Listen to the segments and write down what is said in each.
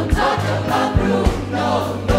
Don't talk about Bruno.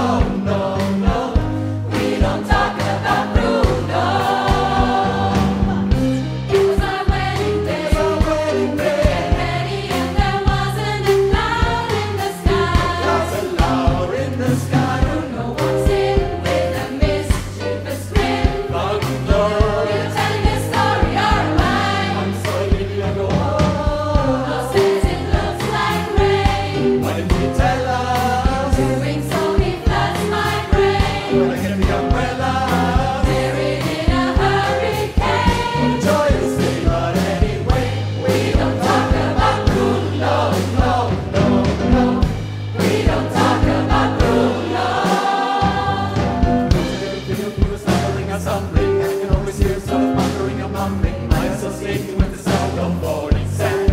sounding. I can always hear some muttering and mumbling. My association with the sound of falling sand.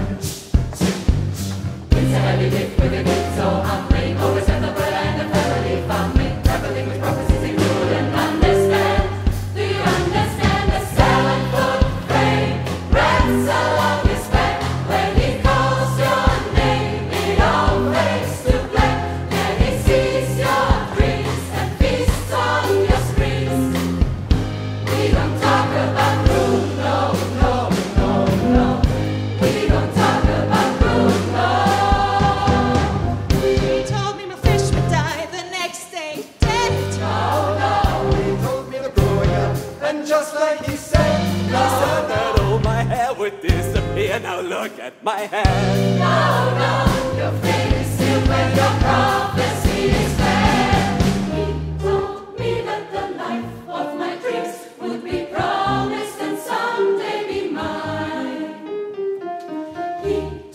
And just like he said, no. he said that all my hair would disappear. Now look at my head. No, no, your fate is sealed when your prophecy is read. He told me that the life of my dreams would be promised and someday be mine. He